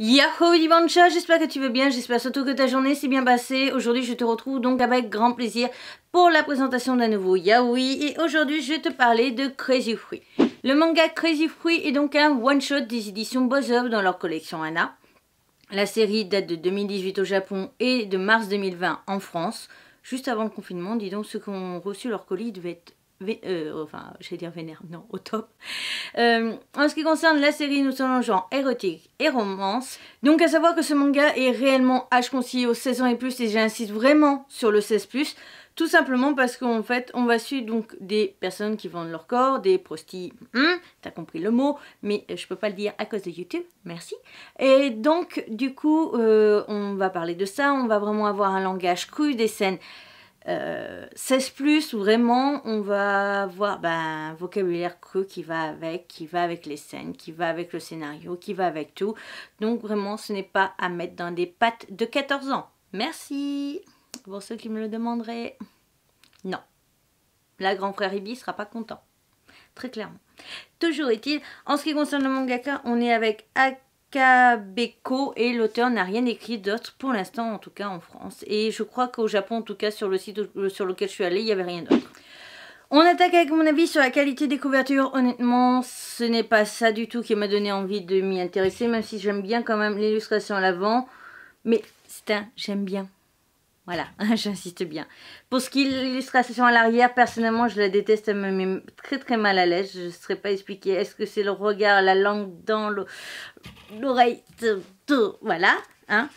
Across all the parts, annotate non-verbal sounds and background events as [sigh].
Yahoo Divancha, j'espère que tu vas bien, j'espère surtout que ta journée s'est bien passée. Aujourd'hui je te retrouve donc avec grand plaisir pour la présentation d'un nouveau Yaoi et aujourd'hui je vais te parler de Crazy Fruit. Le manga Crazy Fruit est donc un one-shot des éditions Bozov dans leur collection Anna. La série date de 2018 au Japon et de mars 2020 en France. Juste avant le confinement, dis donc ceux qui ont reçu leur colis devaient être euh, enfin, j'allais dire vénère, non, au top. Euh, en ce qui concerne la série, nous sommes en genre érotique et romance. Donc, à savoir que ce manga est réellement âge conseillé aux 16 ans et plus, et j'insiste vraiment sur le 16+, tout simplement parce qu'en fait, on va suivre donc des personnes qui vendent leur corps, des prostis, hmm, t'as compris le mot, mais je peux pas le dire à cause de YouTube, merci. Et donc, du coup, euh, on va parler de ça, on va vraiment avoir un langage cru, des scènes 16 euh, plus vraiment on va voir ben, un vocabulaire creux qui va avec, qui va avec les scènes, qui va avec le scénario, qui va avec tout. Donc vraiment ce n'est pas à mettre dans des pattes de 14 ans. Merci pour ceux qui me le demanderaient. Non. La grand frère Ibi sera pas content. Très clairement. Toujours est-il, en ce qui concerne le mangaka, on est avec Ak Kabeko et l'auteur n'a rien écrit d'autre pour l'instant en tout cas en France et je crois qu'au Japon en tout cas sur le site sur lequel je suis allée il n'y avait rien d'autre. On attaque avec mon avis sur la qualité des couvertures. Honnêtement, ce n'est pas ça du tout qui m'a donné envie de m'y intéresser, même si j'aime bien quand même l'illustration à l'avant. Mais c'est un j'aime bien. Voilà, [laughs] j'insiste bien. Pour ce qui est l'illustration à l'arrière, personnellement, je la déteste, elle me met très très mal à l'aise. Je ne saurais pas expliquer. Est-ce que c'est le regard, la langue dans l'oreille Voilà. Hein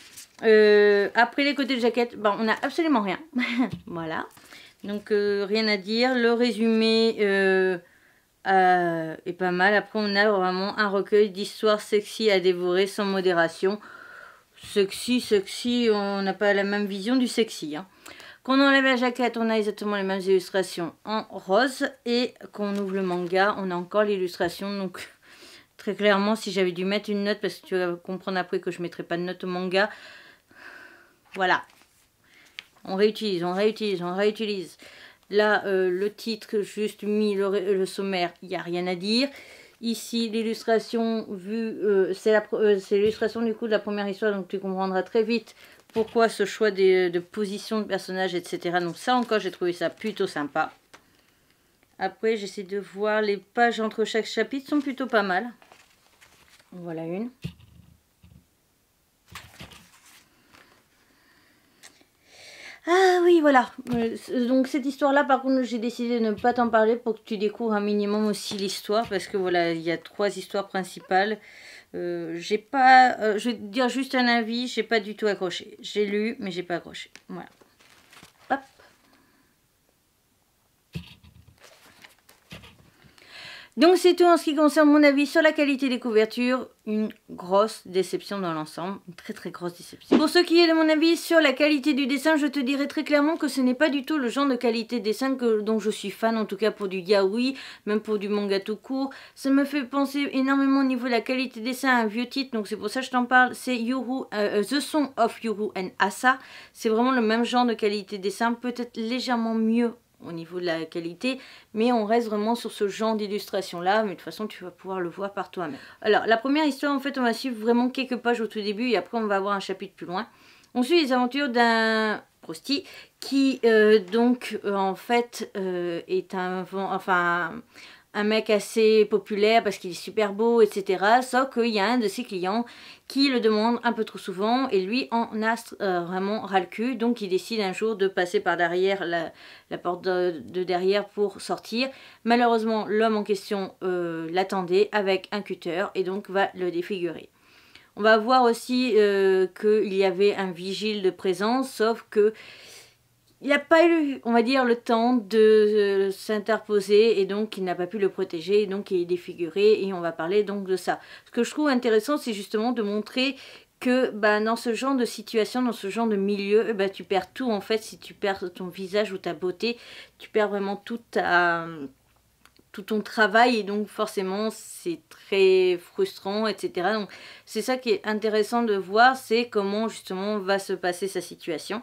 euh, après les côtés de jaquette, bon, on n'a absolument rien. [laughs] voilà. Donc, euh, rien à dire. Le résumé euh, est pas mal. Après, on a vraiment un recueil d'histoires sexy à dévorer sans modération. Sexy, sexy, on n'a pas la même vision du sexy. Hein. Quand on enlève la jaquette, on a exactement les mêmes illustrations en rose. Et quand on ouvre le manga, on a encore l'illustration. Donc, très clairement, si j'avais dû mettre une note, parce que tu vas comprendre après que je ne mettrai pas de note au manga. Voilà. On réutilise, on réutilise, on réutilise. Là, euh, le titre, juste mis le, le sommaire, il n'y a rien à dire. Ici, l'illustration euh, euh, c'est l'illustration du coup de la première histoire, donc tu comprendras très vite pourquoi ce choix de position de personnage, etc. Donc ça encore, j'ai trouvé ça plutôt sympa. Après, j'essaie de voir les pages entre chaque chapitre, sont plutôt pas mal. Voilà une. Ah oui, voilà. Euh, donc cette histoire-là, par contre, j'ai décidé de ne pas t'en parler pour que tu découvres un minimum aussi l'histoire. Parce que voilà, il y a trois histoires principales. Euh, j'ai pas... Euh, je vais te dire juste un avis, j'ai pas du tout accroché. J'ai lu, mais j'ai pas accroché. Voilà. Donc c'est tout en ce qui concerne mon avis sur la qualité des couvertures. Une grosse déception dans l'ensemble. Une très très grosse déception. Pour ce qui est de mon avis sur la qualité du dessin, je te dirais très clairement que ce n'est pas du tout le genre de qualité de dessin dont je suis fan, en tout cas pour du yaoi, même pour du manga tout court. Ça me fait penser énormément au niveau de la qualité de dessin à un vieux titre, donc c'est pour ça que je t'en parle. C'est Yuru, euh, euh, The Song of Yuru and Asa. C'est vraiment le même genre de qualité de dessin, peut-être légèrement mieux au niveau de la qualité, mais on reste vraiment sur ce genre d'illustration là, mais de toute façon tu vas pouvoir le voir par toi-même. Alors la première histoire en fait on va suivre vraiment quelques pages au tout début et après on va avoir un chapitre plus loin. On suit les aventures d'un prosti qui euh, donc euh, en fait euh, est un, enfin un mec assez populaire parce qu'il est super beau, etc. Sauf qu'il y a un de ses clients qui le demande un peu trop souvent et lui en a euh, vraiment ras le cul. Donc il décide un jour de passer par derrière la, porte de, derrière pour sortir. Malheureusement, l'homme en question euh, l'attendait avec un cutter et donc va le défigurer. On va voir aussi euh, qu'il y avait un vigile de présence, sauf que il n'a pas eu, on va dire, le temps de euh, s'interposer et donc il n'a pas pu le protéger, et donc il est défiguré et on va parler donc de ça. Ce que je trouve intéressant, c'est justement de montrer que bah, dans ce genre de situation, dans ce genre de milieu, bah, tu perds tout en fait. Si tu perds ton visage ou ta beauté, tu perds vraiment tout, tout ton travail et donc forcément c'est très frustrant, etc. Donc c'est ça qui est intéressant de voir, c'est comment justement va se passer sa situation.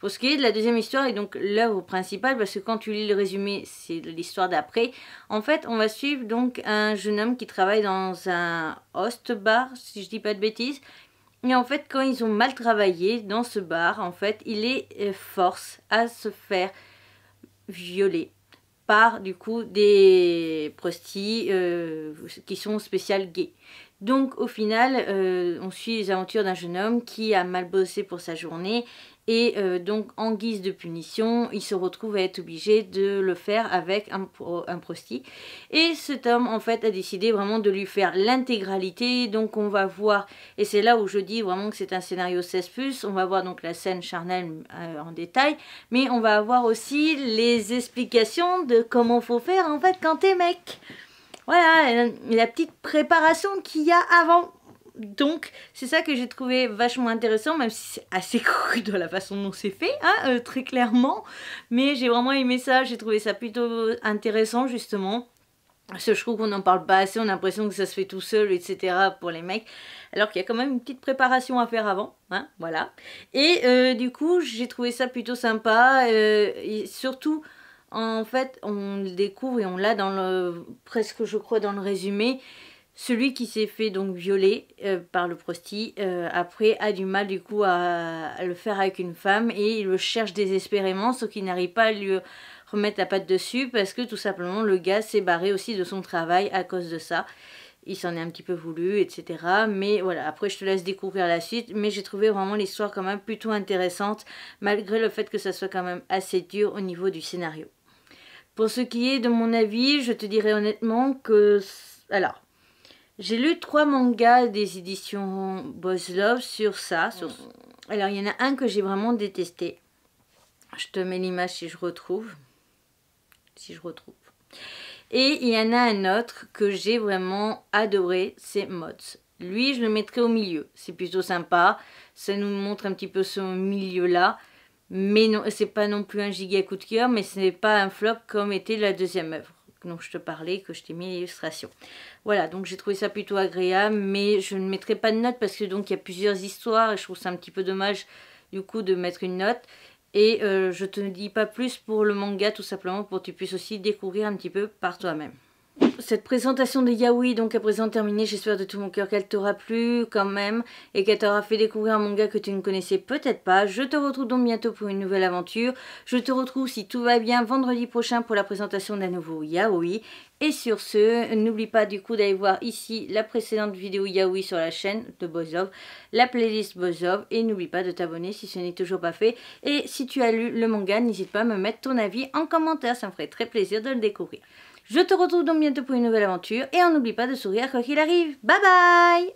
Pour ce qui est de la deuxième histoire et donc l'œuvre principale, parce que quand tu lis le résumé, c'est l'histoire d'après. En fait, on va suivre donc un jeune homme qui travaille dans un host bar, si je dis pas de bêtises, Et en fait, quand ils ont mal travaillé dans ce bar, en fait, il les euh, force à se faire violer par du coup des prostis euh, qui sont spécial gays. Donc au final, euh, on suit les aventures d'un jeune homme qui a mal bossé pour sa journée et euh, donc en guise de punition, il se retrouve à être obligé de le faire avec un, prosti. Et cet homme en fait a décidé vraiment de lui faire l'intégralité. Donc on va voir, et c'est là où je dis vraiment que c'est un scénario 16+, on va voir donc la scène charnelle euh, en détail, mais on va avoir aussi les explications de comment faut faire en fait quand t'es mec. Voilà, la petite préparation qu'il y a avant. Donc, c'est ça que j'ai trouvé vachement intéressant, même si c'est assez [laughs] cru de la façon dont c'est fait, hein, euh, très clairement. Mais j'ai vraiment aimé ça, j'ai trouvé ça plutôt intéressant, justement. Parce que je trouve qu'on n'en parle pas assez, on a l'impression que ça se fait tout seul, etc. pour les mecs. Alors qu'il y a quand même une petite préparation à faire avant, hein, voilà. Et euh, du coup, j'ai trouvé ça plutôt sympa, euh, surtout en fait, on le découvre et on l'a dans le presque, je crois, dans le résumé. Celui qui s'est fait donc violer euh, par le prosti, euh, après a du mal du coup à, le faire avec une femme et il le cherche désespérément, sauf qu'il n'arrive pas à lui remettre la patte dessus parce que tout simplement le gars s'est barré aussi de son travail à cause de ça. Il s'en est un petit peu voulu, etc. Mais voilà, après je te laisse découvrir la suite. Mais j'ai trouvé vraiment l'histoire quand même plutôt intéressante, malgré le fait que ça soit quand même assez dur au niveau du scénario. Pour ce qui est de mon avis, je te dirais honnêtement que... Alors, j'ai lu trois mangas des éditions Boss Love sur ça. Alors, il y en a un que j'ai vraiment détesté. Je te mets l'image si je retrouve. Si je retrouve. Et il y en a un autre que j'ai vraiment adoré, c'est Mods. Lui, je le mettrai au milieu. C'est plutôt sympa. Ça nous montre un petit peu ce milieu-là. Mais non, c'est pas non plus un giga coup de cœur, mais ce n'est pas un flop comme était la deuxième œuvre dont je te parlais, que je t'ai mis l'illustration. Voilà, donc j'ai trouvé ça plutôt agréable, mais je ne mettrai pas de note parce que donc il y a plusieurs histoires et je trouve ça un petit peu dommage du coup de mettre une note. Et euh, je te dis pas plus pour le manga tout simplement pour que tu puisses aussi découvrir un petit peu par toi-même cette présentation de Yaoi donc à présent terminée. J'espère de tout mon cœur qu'elle t'aura plu quand même et qu'elle t'aura fait découvrir un manga que tu ne connaissais peut-être pas. Je te retrouve donc bientôt pour une nouvelle aventure. Je te retrouve si tout va bien vendredi prochain pour la présentation d'un nouveau Yaoi. Et sur ce, n'oublie pas du coup d'aller voir ici la précédente vidéo Yaoi sur la chaîne de Bozov, la playlist Bozov et n'oublie pas de t'abonner si ce n'est toujours pas fait. Et si tu as lu le manga, n'hésite pas à me mettre ton avis en commentaire, ça me ferait très plaisir de le découvrir. Je te retrouve donc bientôt pour une nouvelle aventure et on n'oublie pas de sourire quoi qu'il arrive. Bye bye